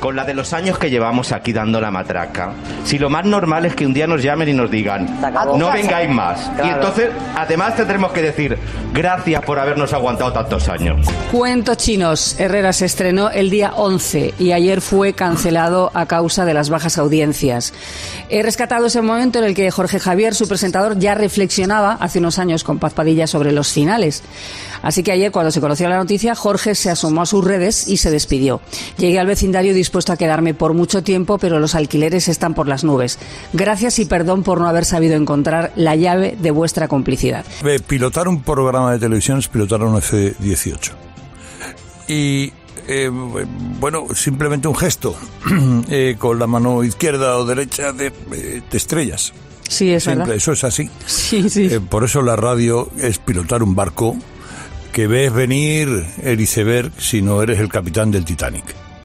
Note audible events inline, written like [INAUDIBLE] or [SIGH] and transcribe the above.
con la de los años que llevamos aquí dando la matraca, si lo más normal es que un día nos llamen y nos digan, no vengáis más. Y entonces, además tendremos que decir, gracias por habernos aguantado tantos años. Cuentos chinos. Herrera se estrenó el día 11 y ayer fue cancelado a causa de las bajas audiencias. He rescatado ese momento en el que Jorge Javier, su presentador, ya reflexionaba hace unos años con Paz Padilla sobre los finales. Así que ayer, cuando se conoció la noticia, Jorge se asomó a sus redes y se despidió. Llegué al vecindario dispuesto a quedarme por mucho tiempo, pero los alquileres están por las nubes. Gracias y perdón por no haber sabido encontrar la llave de vuestra complicidad. Pilotar un programa de televisión es pilotar un F-18. Y eh, bueno, simplemente un gesto [CLEARS THROAT] eh, con la mano izquierda o derecha de, eh, estrellas. Sí, es Simple, Eso es así. Sí, sí. por eso la radio es pilotar un barco que ves venir el iceberg si no eres el capitán del Titanic.